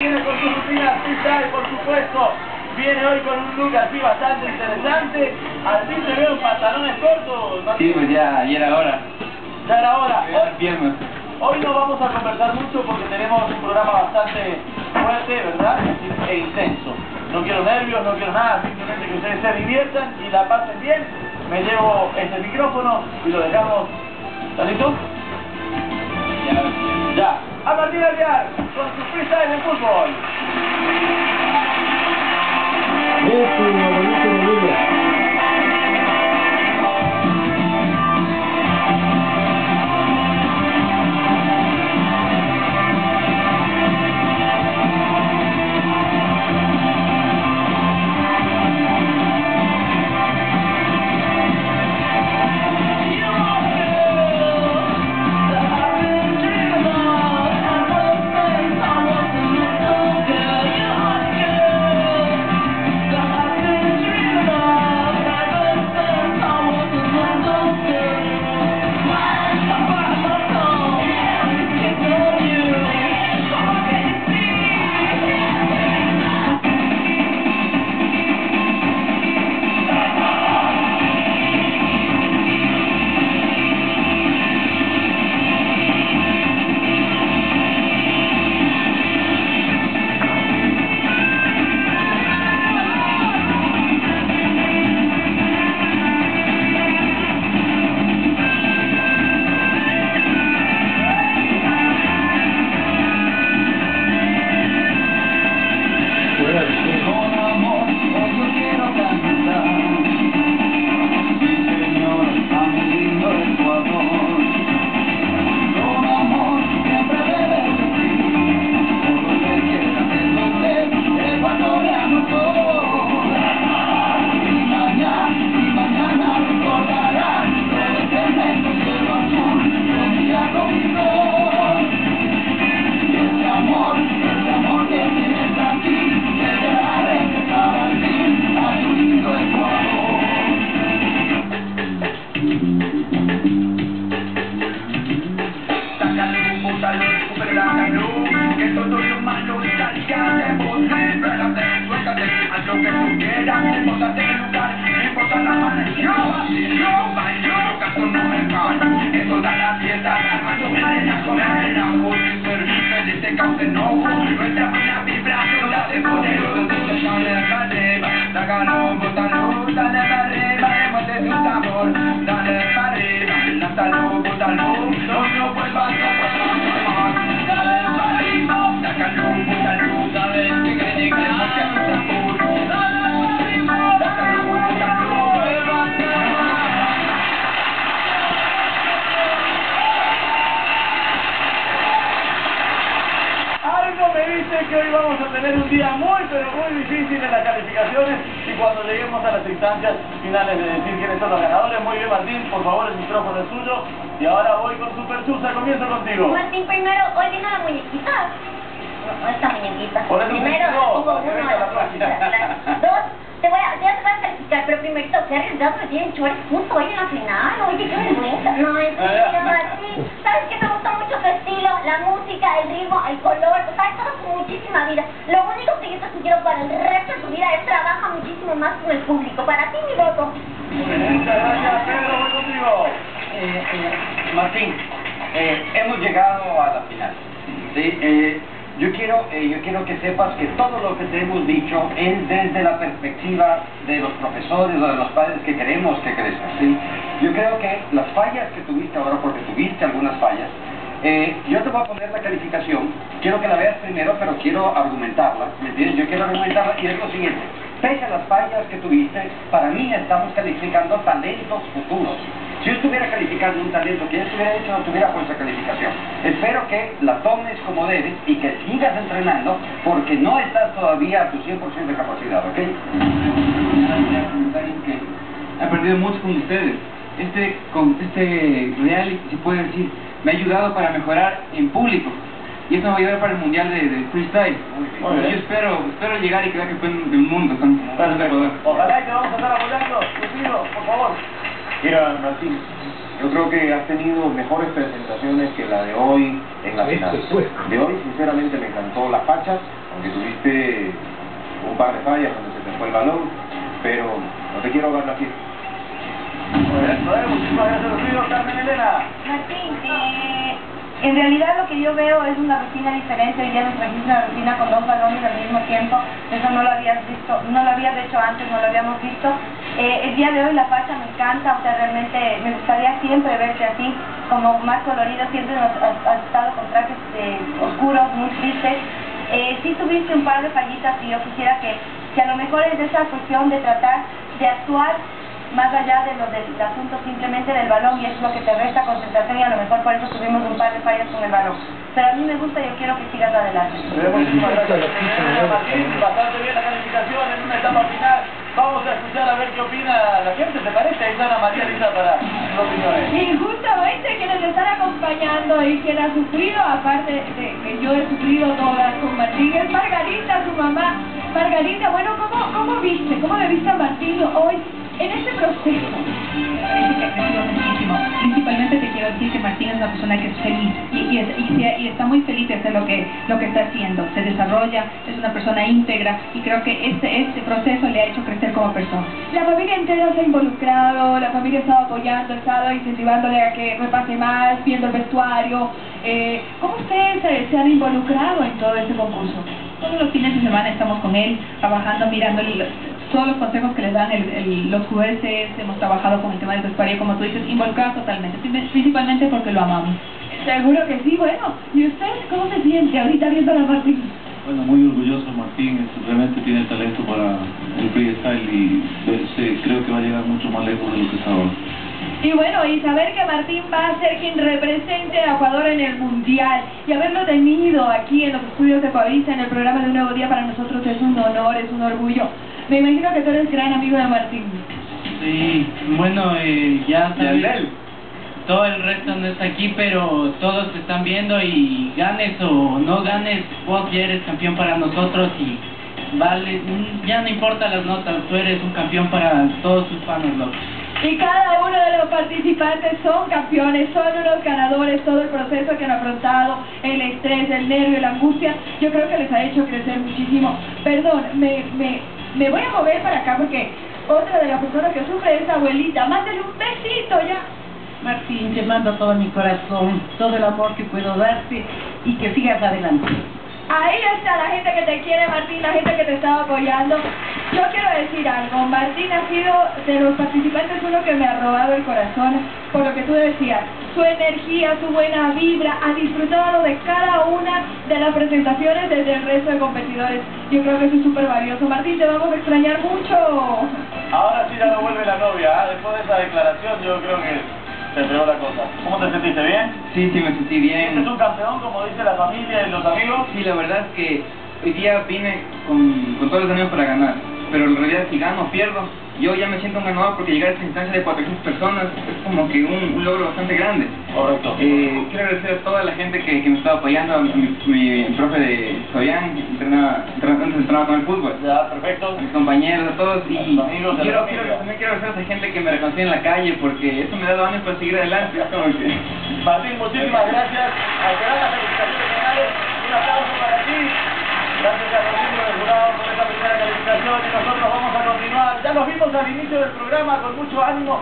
Viene con su rutina freestyle, por supuesto. Viene hoy con un look así bastante interesante. Al fin se veo pantalones cortos. Sí, pues ya, ya era hora. Ya era hora. Hoy, no vamos a conversar mucho porque tenemos un programa bastante fuerte, ¿verdad? E intenso. No quiero nervios, no quiero nada, simplemente que ustedes se diviertan y la pasen bien. Me llevo este micrófono y lo dejamos. ¿Está listo? Ya, Ya. A Martín Alvear con su freestyle de fútbol. De lo que importa lugar, la En todas las fiestas, armando con arena causa enojo Nuestra vibración la bótalo, dale tener un día muy, pero muy difícil en las calificaciones y cuando lleguemos a las instancias finales de decir quiénes son los ganadores. Muy bien, Martín, por favor, el micrófono es suyo. Y ahora voy con Super Chusa, comienzo contigo. Martín, primero, hoy vino la muñequita. No, esta muñequita. Por eso primero, que uno la. Dos, te voy a, ya te voy a calificar, pero primerito, qué arriesgado que tienen chores juntos hoy en la final. Oye, qué vergüenza. No, es Martín, ¿sabes qué? Me gusta mucho tu estilo, la música, el ritmo, el color, ¿sabes? Todo con muchísima vida. Lo único que yo te sugiero para el resto de tu vida es trabaja muchísimo más con el público. Para ti, mi voto. Muchas gracias, Pedro, voy contigo. Eh, eh, Martín, eh, hemos llegado a la final. ¿sí? Eh, yo, quiero, eh, yo quiero que sepas que todo lo que te hemos dicho es desde la perspectiva de los profesores o de los padres que queremos que crezcan. ¿sí? Yo creo que las fallas que tuviste ahora, porque tuviste algunas fallas, eh, yo te voy a poner la calificación, quiero que la veas primero, pero quiero argumentarla, ¿me entiendes? Yo quiero argumentarla y es lo siguiente, pese a las fallas que tuviste, para mí estamos calificando talentos futuros. Si yo estuviera calificando un talento que ya estuviera hecho, no tuviera puesta calificación. Espero que la tomes como debes y que sigas entrenando porque no estás todavía a tu 100% de capacidad, ¿ok? He aprendido mucho con ustedes. Este, con este reality, se puede decir, me ha ayudado para mejorar en público. Y eso me va a ayudar para el mundial de, de freestyle. Muy bien. Yo espero, espero llegar y quedar campeón del mundo con. Ojalá te vamos a estar apoyando. Por favor. Mira, Martín, yo creo que has tenido mejores presentaciones que la de hoy en la final. De hoy, sinceramente, me encantó las fachas, aunque tuviste un par de fallas donde se te fue el balón, pero no te quiero la. Carmen Elena. Martín, eh, en realidad lo que yo veo es una rutina diferente. Hoy día nos trajiste una rutina con dos balones al mismo tiempo. Eso no lo habías visto, no lo habías hecho antes, no lo habíamos visto. Eh, el día de hoy la facha me encanta, o sea, realmente me gustaría siempre verte así, como más colorido. Siempre has, has- estado con trajes eh, oscuros, muy tristes. Eh, sí tuviste un par de fallitas y yo quisiera que, que a lo mejor es esa cuestión de tratar de actuar más allá de lo del asunto simplemente del balón y es lo que te resta concentración y a lo mejor por eso tuvimos un par de fallas con el balón. Pero a mí me gusta y yo quiero que sigas adelante. Bastante bien la calificación en una etapa final. Vamos a escuchar a ver qué opina la gente, ¿te parece? Ahí está Ana María Lisa para sus opiniones. Y justamente quienes están acompañando y quien ha sufrido, aparte de que yo he sufrido todas con Martín, es Margarita, su mamá. Margarita, bueno, ¿cómo, cómo viste? ¿Cómo le viste a Martín hoy en este proceso? Martín es una persona que es feliz y, y, y y está muy feliz de hacer lo que, lo que está haciendo. Se desarrolla, es una persona íntegra y creo que este, este proceso le ha hecho crecer como persona. La familia entera se ha involucrado, la familia ha estado apoyando, ha estado incentivándole a que repase más, viendo el vestuario. Eh, ¿Cómo ustedes se, se han involucrado en todo este concurso? Todos los fines de semana estamos con él, trabajando, mirando el- todos los consejos que le dan el- el- los jueces, hemos trabajado con el tema del vestuario, como tú dices, involucrados totalmente, principalmente porque lo amamos. Seguro que sí, bueno. ¿Y usted cómo se siente ahorita viendo a Martín? Bueno, muy orgulloso Martín, es- realmente tiene talento para el freestyle y se- creo que va a llegar mucho más lejos de lo que está ahora. Y bueno, y saber que Martín va a ser quien represente a Ecuador en el Mundial y haberlo tenido aquí en los estudios de Coavisa en el programa de Un Nuevo Día para nosotros es un honor, es un orgullo. Me imagino que tú eres gran amigo de Martín. Sí, bueno, eh, ya ¿Y el sabes, él? todo el resto no está aquí, pero todos te están viendo y ganes o no ganes, vos ya eres campeón para nosotros y vale, mm, ya no importa las notas, tú eres un campeón para todos tus fans, loco. Y cada uno de los participantes son campeones, son unos ganadores, todo el proceso que han afrontado, el estrés, el nervio, la angustia, yo creo que les ha hecho crecer muchísimo. Perdón, me, me, me voy a mover para acá porque otra de las personas que sufre es abuelita. Mándale un besito ya. Martín, te mando todo mi corazón, todo el amor que puedo darte y que sigas adelante. Ahí está la gente que te quiere, Martín, la gente que te está apoyando. Yo quiero decir algo, Martín ha sido de los participantes uno que me ha robado el corazón, por lo que tú decías, su energía, su buena vibra, ha disfrutado de cada una de las presentaciones desde el resto de competidores. Yo creo que eso es súper valioso. Martín, te vamos a extrañar mucho. Ahora sí ya no vuelve la novia, ¿ah? después de esa declaración yo creo que se fregó la cosa. ¿Cómo te sentiste? ¿Bien? Sí, sí, me sentí bien. ¿Es un campeón como dice la familia y los amigos? Sí, la verdad es que hoy día vine con, con todos los ánimos para ganar, pero en realidad si gano pierdo, yo ya me siento un ganador porque llegar a esta instancia de 400 personas es como que un, un logro bastante grande. Correcto. Eh, quiero agradecer a toda la gente que, que me estaba apoyando, a mi, mi profe de Fabián, entrenaba, entrenaba, antes entrenaba con el fútbol, Ya, perfecto. a mis compañeros, a todos, y quiero, quiero, también quiero agradecer a esa gente que me reconoció en la calle porque eso me ha dado ánimo para seguir adelante. Es como que... Martín, muchísimas gracias. Al que las felicitaciones un aplauso para ti. Gracias a los miembros del jurado por esta primera calificación y nosotros vamos a continuar. Ya nos vimos al inicio del programa con mucho ánimo.